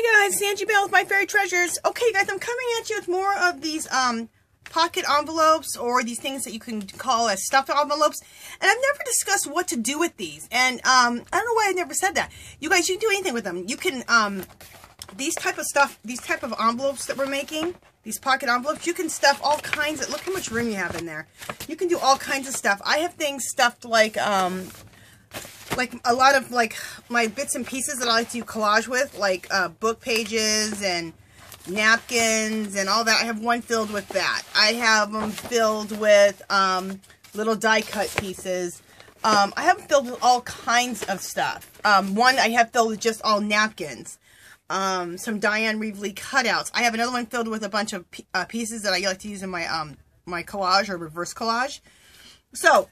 Hi guys, Angie Bell with My Fairy Treasures. Okay guys, I'm coming at you with more of these um, pocket envelopes or these things that you can call as stuffed envelopes. And I've never discussed what to do with these. And um, I don't know why I never said that. You guys, you can do anything with them. You can, um, these type of stuff, these type of envelopes that we're making, these pocket envelopes, you can stuff all kinds of, look how much room you have in there. You can do all kinds of stuff. I have things stuffed like, um, like a lot of like my bits and pieces that I like to do collage with, like uh, book pages and napkins and all that. I have one filled with that. I have them filled with um, little die cut pieces. Um, I have them filled with all kinds of stuff. Um, one I have filled with just all napkins. Um, some Diane Reevely cutouts. I have another one filled with a bunch of uh, pieces that I like to use in my um, my collage or reverse collage. So,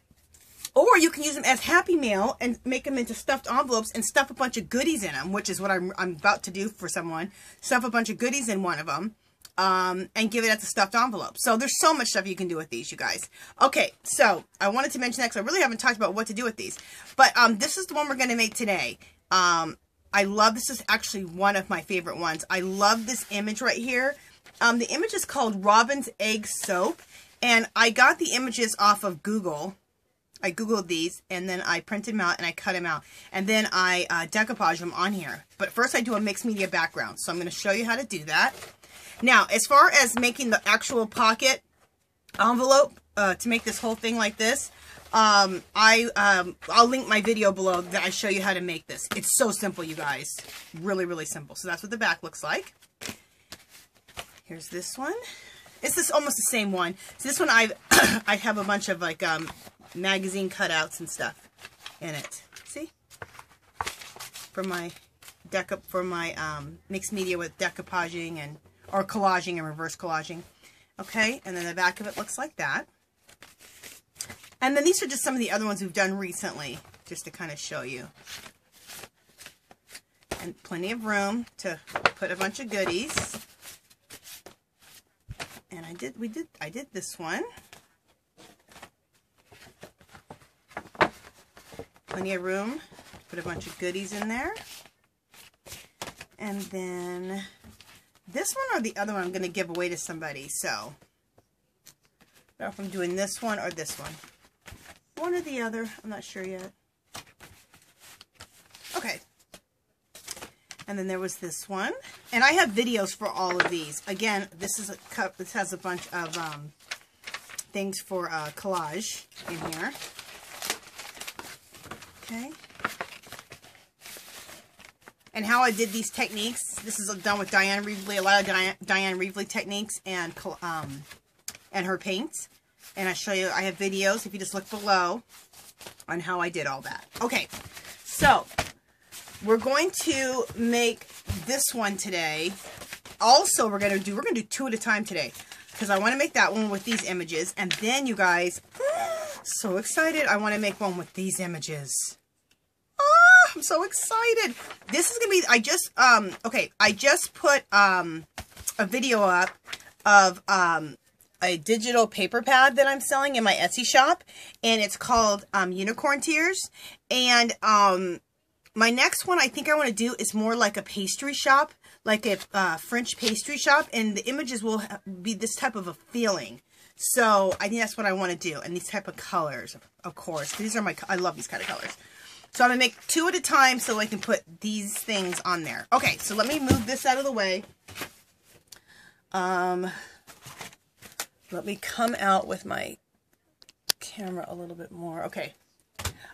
or you can use them as Happy Mail and make them into stuffed envelopes and stuff a bunch of goodies in them, which is what I'm, I'm about to do for someone. Stuff a bunch of goodies in one of them um, and give it as a stuffed envelope. So there's so much stuff you can do with these, you guys. Okay, so I wanted to mention that because I really haven't talked about what to do with these. But um, this is the one we're going to make today. Um, I love, this is actually one of my favorite ones. I love this image right here. Um, the image is called Robin's Egg Soap. And I got the images off of Google I googled these and then I printed them out and I cut them out and then I uh, decoupage them on here. But first I do a mixed media background. So I'm going to show you how to do that. Now, as far as making the actual pocket envelope uh, to make this whole thing like this, um, I, um, I'll link my video below that I show you how to make this. It's so simple, you guys. Really, really simple. So that's what the back looks like. Here's this one. It's this almost the same one. So this one I I have a bunch of like um, magazine cutouts and stuff in it. See? For my deck up for my um, mixed media with decoupaging and or collaging and reverse collaging. Okay, and then the back of it looks like that. And then these are just some of the other ones we've done recently, just to kind of show you. And plenty of room to put a bunch of goodies. And I did, we did, I did this one. Plenty of room. Put a bunch of goodies in there. And then this one or the other one I'm going to give away to somebody. So, I don't know if I'm doing this one or this one. One or the other. I'm not sure yet. Okay. And then there was this one. And I have videos for all of these. Again, this is a cup. This has a bunch of um, things for uh, collage in here. Okay. And how I did these techniques, this is done with Diane Reevely, a lot of Diane, Dionne Reevely techniques and um, and her paints. And I show you, I have videos, if you just look below, on how I did all that. Okay, so we're going to make this one today. Also, we're going to do, we're going to do two at a time today. Because I want to make that one with these images. And then, you guys, so excited. I want to make one with these images. Ah, I'm so excited. This is going to be, I just, um, okay, I just put, um, a video up of, um, a digital paper pad that I'm selling in my Etsy shop. And it's called, um, Unicorn Tears. And, um, my next one I think I want to do is more like a pastry shop, like a uh, French pastry shop, and the images will be this type of a feeling. So I think that's what I want to do. And these type of colors, of course. These are my, I love these kind of colors. So I'm going to make two at a time so I can put these things on there. Okay, so let me move this out of the way. Um, let me come out with my camera a little bit more. Okay.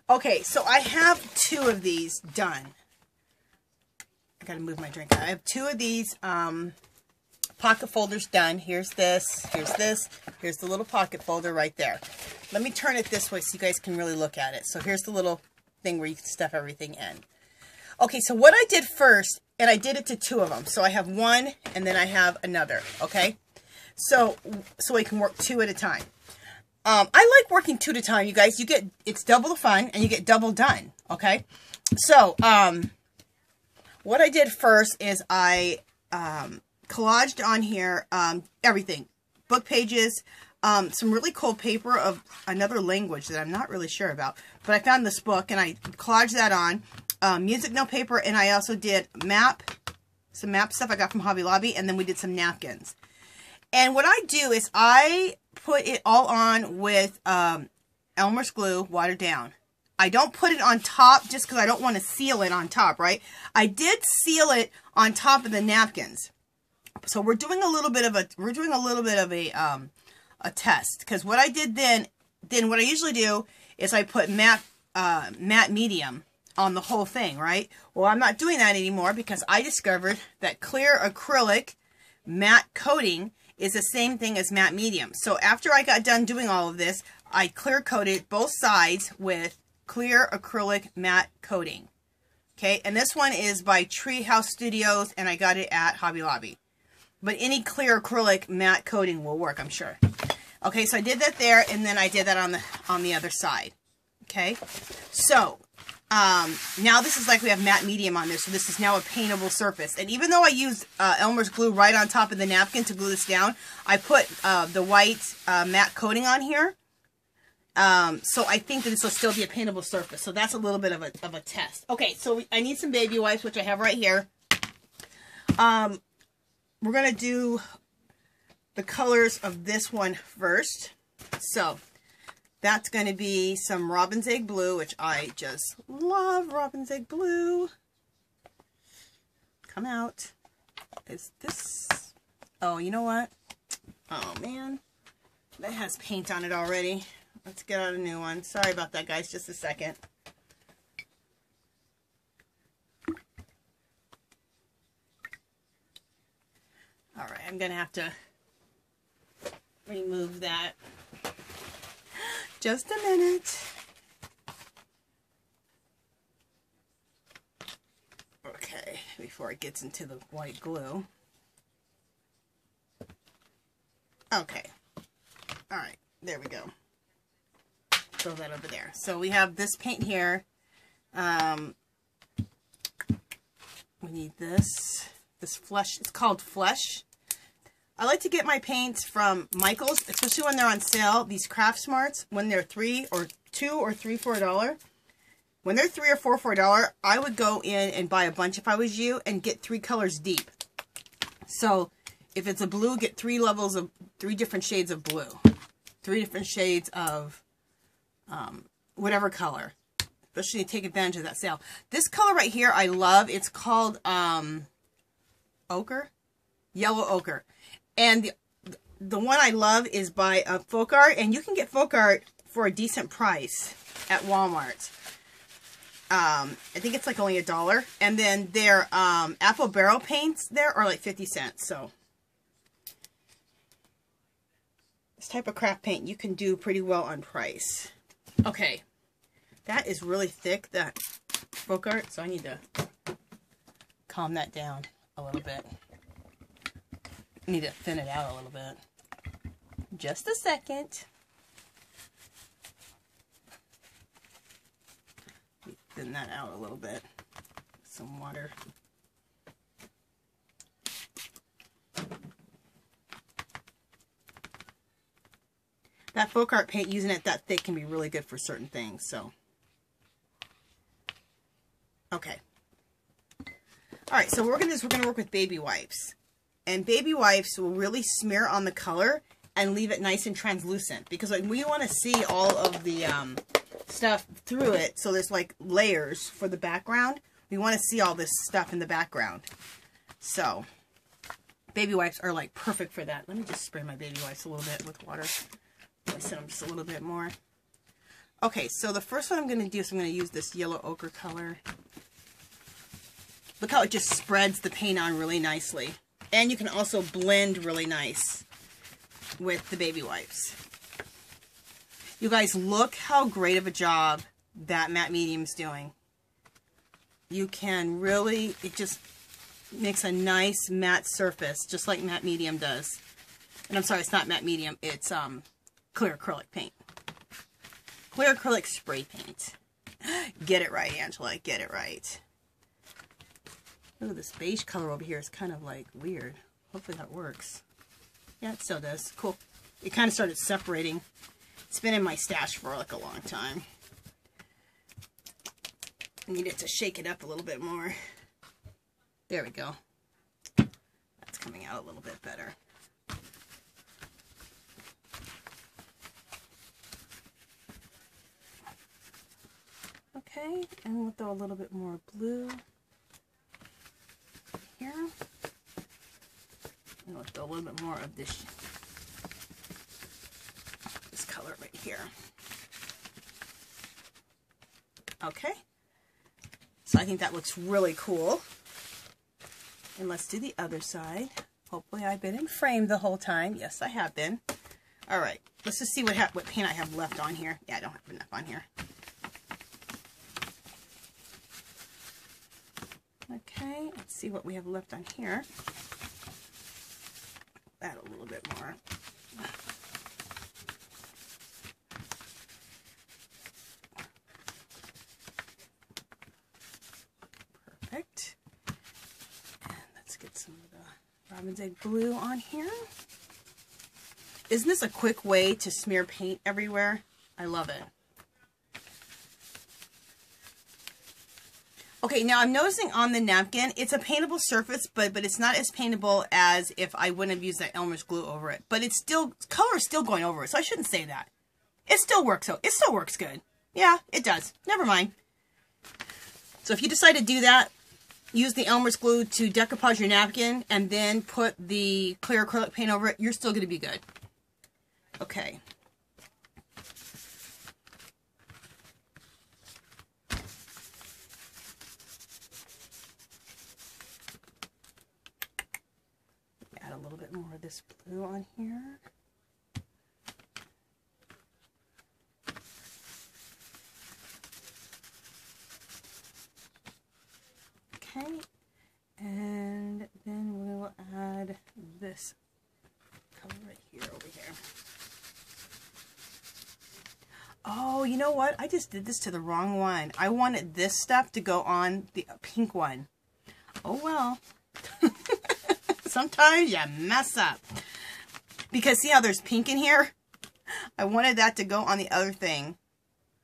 Okay, so I have two of these done. I got to move my drink. I have two of these um, pocket folders done. Here's this, here's this, here's the little pocket folder right there. Let me turn it this way so you guys can really look at it. So here's the little thing where you can stuff everything in. Okay, so what I did first, and I did it to two of them. So I have one, and then I have another, okay? So, so I can work two at a time. Um, I like working two at a time, you guys. You get, it's double the fun, and you get double done, okay? So, um, what I did first is I, um, collaged on here um, everything. Book pages, um, some really cool paper of another language that I'm not really sure about. But I found this book and I collaged that on. Um, music note paper and I also did map some map stuff I got from Hobby Lobby, and then we did some napkins. And what I do is I put it all on with um, Elmer's glue, watered down. I don't put it on top just because I don't want to seal it on top, right? I did seal it on top of the napkins. So we're doing a little bit of a, we're doing a little bit of a, um, a test. Because what I did then, then what I usually do is I put matte, uh, matte medium on the whole thing, right? Well, I'm not doing that anymore because I discovered that clear acrylic matte coating is the same thing as matte medium. So after I got done doing all of this, I clear coated both sides with clear acrylic matte coating. Okay, and this one is by Treehouse Studios, and I got it at Hobby Lobby. But any clear acrylic matte coating will work, I'm sure. Okay, so I did that there, and then I did that on the on the other side. Okay, so um, now this is like we have matte medium on there, so this is now a paintable surface. And even though I used uh, Elmer's glue right on top of the napkin to glue this down, I put uh, the white uh, matte coating on here. Um, so I think that this will still be a paintable surface. So that's a little bit of a, of a test. Okay, so I need some baby wipes, which I have right here. Um, we're going to do the colors of this one first. So that's going to be some Robin's Egg Blue, which I just love Robin's Egg Blue. Come out. Is this... Oh, you know what? Oh, man. That has paint on it already. Let's get out a new one. Sorry about that, guys. Just a second. I'm going to have to remove that. Just a minute. Okay, before it gets into the white glue. Okay. Alright, there we go. Throw that over there. So we have this paint here. Um, we need this. This flesh. It's called Flesh. I like to get my paints from Michael's, especially when they're on sale. These Craft Smarts, when they're three or two or three for a dollar. When they're three or four for a dollar, I would go in and buy a bunch if I was you and get three colors deep. So if it's a blue, get three levels of, three different shades of blue. Three different shades of um, whatever color. Especially take advantage of that sale. This color right here, I love. It's called um, ochre. Yellow ochre. And the, the one I love is by uh, Folk Art, and you can get Folk Art for a decent price at Walmart. Um, I think it's like only a dollar. And then their um, apple barrel paints there are like 50 cents. So this type of craft paint you can do pretty well on price. Okay. That is really thick, that folk art. So I need to calm that down a little bit need to thin it out a little bit. Just a second. Thin that out a little bit. Some water. That folk art paint, using it that thick can be really good for certain things, so. Okay. Alright, so we're to we're to work with baby wipes. And baby wipes will really smear on the color and leave it nice and translucent. Because like we want to see all of the um, stuff through it. So there's like layers for the background. We want to see all this stuff in the background. So baby wipes are like perfect for that. Let me just spray my baby wipes a little bit with water. Moisten them just a little bit more. Okay, so the first one I'm going to do is I'm going to use this yellow ochre color. Look how it just spreads the paint on really nicely. And you can also blend really nice with the baby wipes. You guys, look how great of a job that matte medium's doing. You can really, it just makes a nice matte surface, just like matte medium does. And I'm sorry, it's not matte medium, it's um, clear acrylic paint. Clear acrylic spray paint. Get it right, Angela, get it right. Ooh, this beige color over here is kind of like weird. Hopefully that works. Yeah, it still does. Cool. It kind of started separating. It's been in my stash for like a long time. I needed to shake it up a little bit more. There we go. That's coming out a little bit better. Okay, and we'll throw a little bit more blue here. And we'll throw a little bit more of this, this color right here. Okay. So I think that looks really cool. And let's do the other side. Hopefully I've been in frame the whole time. Yes, I have been. All right, let's just see what, what paint I have left on here. Yeah, I don't have enough on here. Okay, let's see what we have left on here. Add a little bit more. Perfect. And let's get some of the Robin's Egg Blue on here. Isn't this a quick way to smear paint everywhere? I love it. Okay, now I'm noticing on the napkin, it's a paintable surface, but but it's not as paintable as if I wouldn't have used that Elmer's glue over it. But it's still, color is still going over it, so I shouldn't say that. It still works, so it still works good. Yeah, it does. Never mind. So if you decide to do that, use the Elmer's glue to decoupage your napkin and then put the clear acrylic paint over it, you're still going to be good. Okay. Add a little bit more of blue on here. Okay, and then we'll add this color right here over here. Oh, you know what? I just did this to the wrong one. I wanted this stuff to go on the pink one. Oh well. Sometimes you mess up. Because see how there's pink in here? I wanted that to go on the other thing.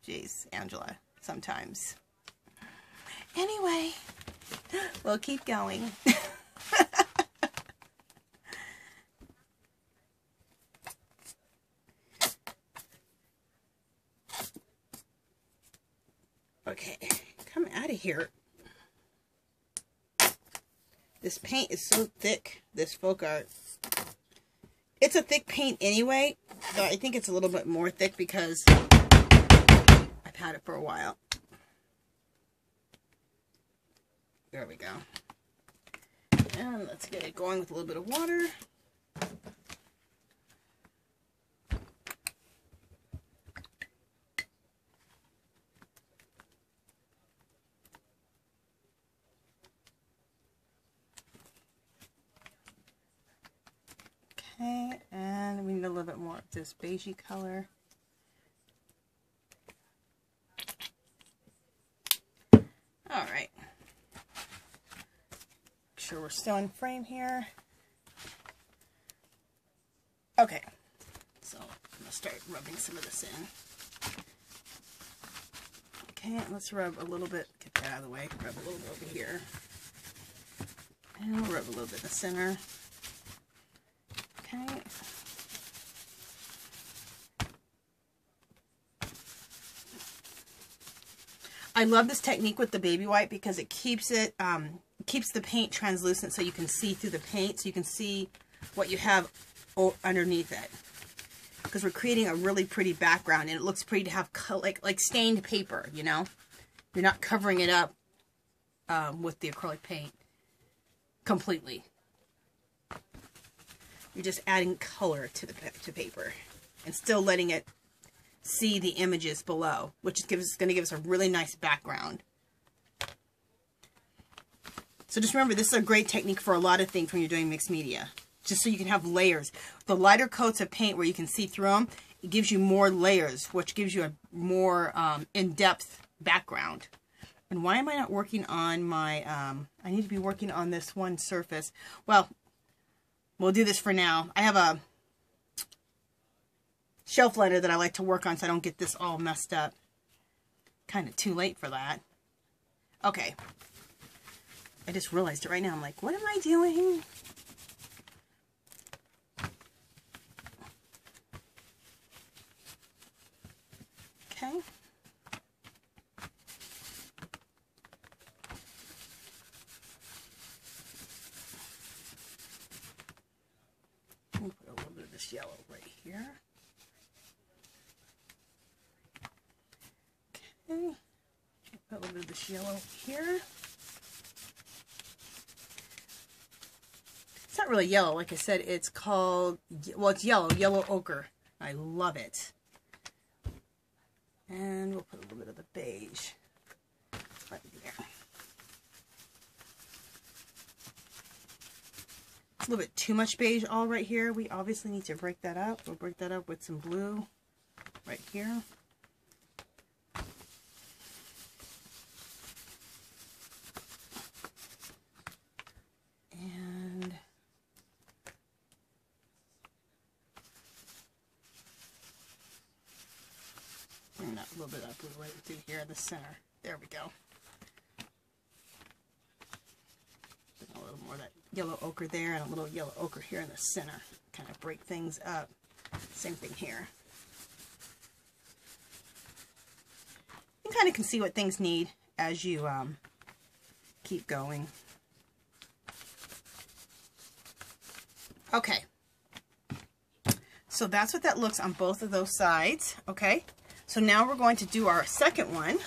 Jeez, Angela, sometimes. Anyway, we'll keep going. okay, come out of here. This paint is so thick, this folk art. It's a thick paint anyway, but I think it's a little bit more thick because I've had it for a while. There we go. And let's get it going with a little bit of water. Okay, and we need a little bit more of this beigey color. All right. Make sure we're still in frame here. Okay, so I'm gonna start rubbing some of this in. Okay, let's rub a little bit, get that out of the way, rub a little bit over here. And we'll rub a little bit in the center. Okay. I love this technique with the baby white because it keeps it um, keeps the paint translucent so you can see through the paint so you can see what you have underneath it. Because we're creating a really pretty background and it looks pretty to have like like stained paper you know? You're not covering it up um, with the acrylic paint completely. You're just adding color to the to paper and still letting it see the images below, which is going to give us a really nice background. So just remember, this is a great technique for a lot of things when you're doing mixed media. Just so you can have layers. The lighter coats of paint where you can see through them, it gives you more layers, which gives you a more um, in-depth background. And why am I not working on my, um, I need to be working on this one surface. Well, we'll do this for now. I have a shelf liner that I like to work on so I don't get this all messed up. Kind of too late for that. Okay. I just realized it right now. I'm like, what am I doing? Okay. Put a little bit of this yellow right here. Okay. Put a little bit of this yellow here. It's not really yellow, like I said, it's called, well, it's yellow, yellow ochre. I love it. And we'll put a little bit of the beige right there. It's a little bit too much beige all right here. We obviously need to break that up. We'll break that up with some blue right here. And bring that right here in the center. There we go. a little more of that yellow ochre there and a little yellow ochre here in the center. Kind of break things up. Same thing here. You kind of can see what things need as you um, keep going. Okay. So that's what that looks on both of those sides. Okay. So now we're going to do our second one.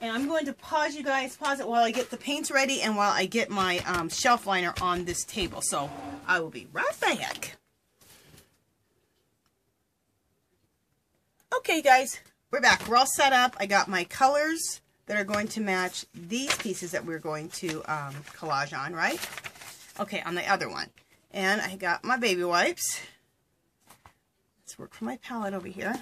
And I'm going to pause you guys, pause it while I get the paints ready and while I get my um, shelf liner on this table. So I will be right back. Okay guys, we're back. We're all set up. I got my colors that are going to match these pieces that we're going to um, collage on, right? Okay, on the other one. And I got my baby wipes. Let's work for my palette over here.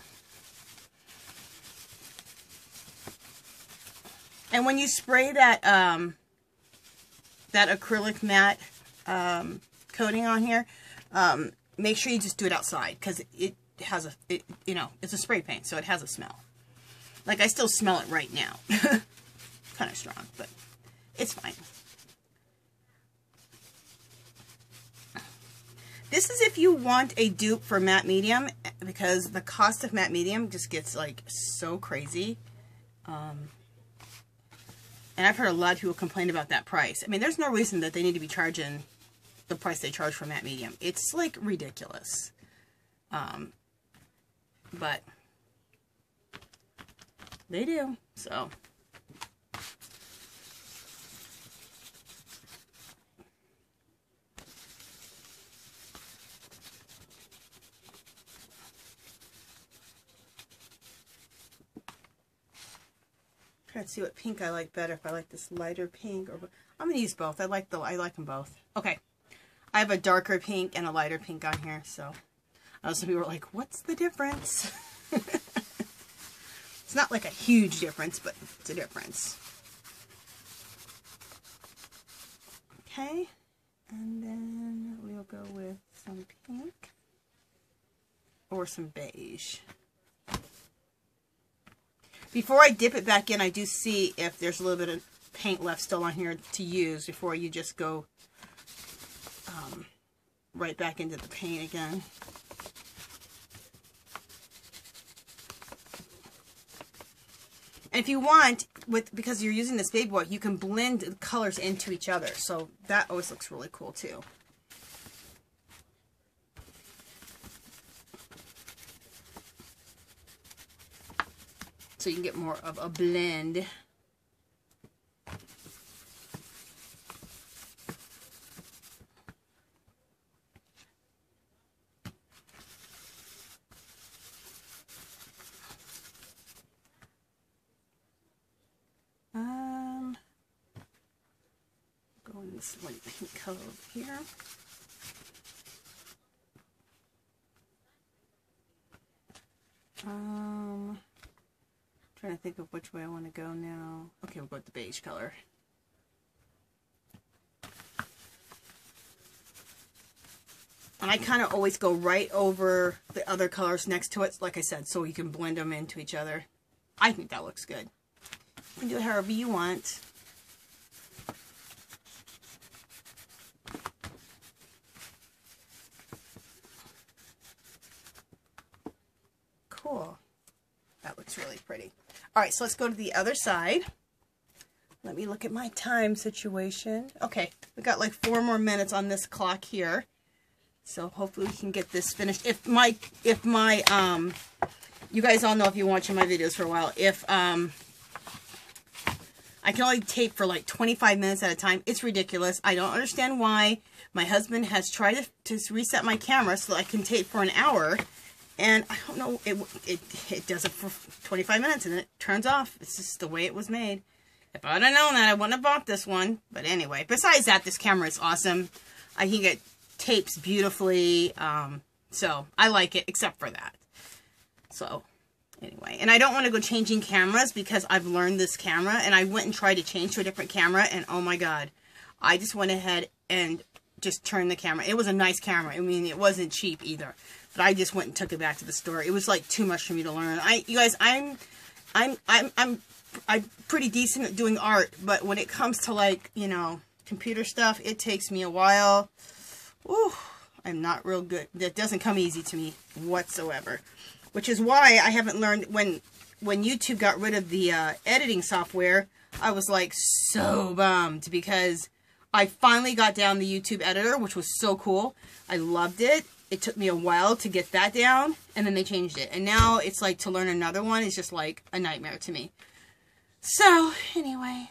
And when you spray that um, that acrylic matte um, coating on here, um, make sure you just do it outside because it has a, it, you know, it's a spray paint, so it has a smell. Like I still smell it right now. kind of strong, but it's fine. This is if you want a dupe for matte medium because the cost of matte medium just gets like so crazy. Um, and I've heard a lot of people complain about that price. I mean, there's no reason that they need to be charging the price they charge for matte medium. It's like ridiculous. Um, but they do. So Trying to see what pink I like better. If I like this lighter pink or I'm gonna use both. I like the I like them both. Okay, I have a darker pink and a lighter pink on here. So, uh, some people are like, "What's the difference?" it's not like a huge difference, but it's a difference. Okay, and then we'll go with some pink or some beige. Before I dip it back in, I do see if there's a little bit of paint left still on here to use before you just go um, right back into the paint again. And if you want, with because you're using this baby wipe, you can blend the colors into each other. So that always looks really cool too. So you can get more of a blend. Um, go in this light pink color over here. Um, Trying to think of which way I want to go now. Okay, we'll go with the beige color. And I kind of always go right over the other colors next to it, like I said, so you can blend them into each other. I think that looks good. You can do it however you want. Cool. That looks really pretty. All right, so let's go to the other side. Let me look at my time situation. Okay, we got like four more minutes on this clock here. So hopefully we can get this finished. If my, if my, um, you guys all know if you're watching my videos for a while, if, um, I can only tape for like 25 minutes at a time. It's ridiculous. I don't understand why. My husband has tried to, to reset my camera so that I can tape for an hour. And I don't know, it, it, it does it for 25 minutes and it turns off. It's just the way it was made. If I'd have known that, I wouldn't have bought this one. But anyway, besides that, this camera is awesome. I think it tapes beautifully. Um, so I like it, except for that. So anyway, and I don't want to go changing cameras because I've learned this camera. And I went and tried to change to a different camera. And oh my God, I just went ahead and just turned the camera. It was a nice camera. I mean, it wasn't cheap either. But I just went and took it back to the store. It was like too much for me to learn. I, you guys, I'm, I'm, I'm, I'm I'm pretty decent at doing art, but when it comes to like, you know, computer stuff, it takes me a while. Ooh, I'm not real good. That doesn't come easy to me whatsoever. Which is why I haven't learned when when YouTube got rid of the uh, editing software, I was like so bummed because I finally got down the YouTube editor, which was so cool. I loved it. It took me a while to get that down, and then they changed it. And now it's like to learn another one is just like a nightmare to me. So, anyway.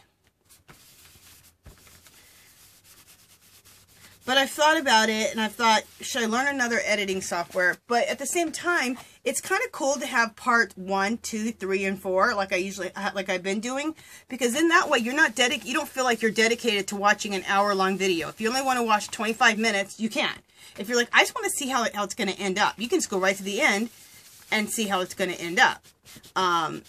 But I've thought about it, and I've thought, should I learn another editing software? But at the same time, it's kind of cool to have part one, two, three, and four, like I usually, uh, like I've been doing, because in that way, you're not dedicated, you don't feel like you're dedicated to watching an hour-long video. If you only want to watch 25 minutes, you can. If you're like, I just want to see how, it, how it's going to end up, you can just go right to the end and see how it's going to end up. Um,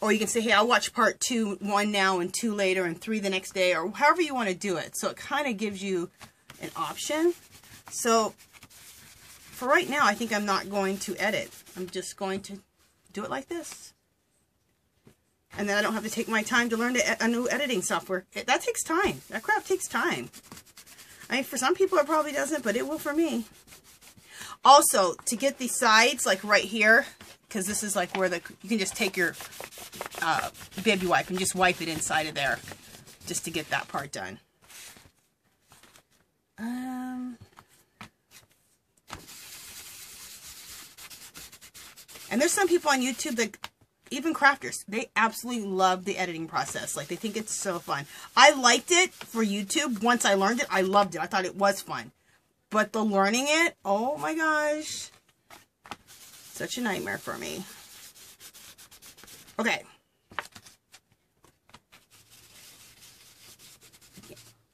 or you can say, hey, I'll watch part two, one now and two later and three the next day, or however you want to do it. So it kind of gives you an option. So for right now, I think I'm not going to edit. I'm just going to do it like this. And then I don't have to take my time to learn a new editing software. That takes time. That crap takes time. I mean, for some people it probably doesn't, but it will for me. Also, to get the sides, like right here, because this is like where the, you can just take your uh, baby wipe and just wipe it inside of there just to get that part done. Um, and there's some people on YouTube that, even crafters, they absolutely love the editing process. Like, they think it's so fun. I liked it for YouTube. Once I learned it, I loved it. I thought it was fun. But the learning it, oh my gosh. Such a nightmare for me. Okay.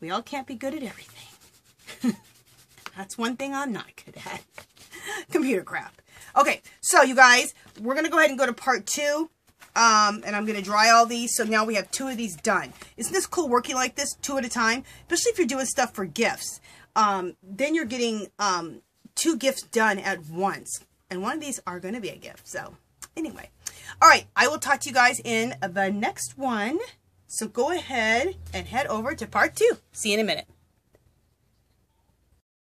We all can't be good at everything. That's one thing I'm not good at. Computer crap. Okay, so you guys, we're going to go ahead and go to part two. Um, and I'm going to dry all these. So now we have two of these done. Isn't this cool working like this, two at a time? Especially if you're doing stuff for gifts. Um, then you're getting um, two gifts done at once. And one of these are going to be a gift. So anyway. All right. I will talk to you guys in the next one. So go ahead and head over to part two. See you in a minute.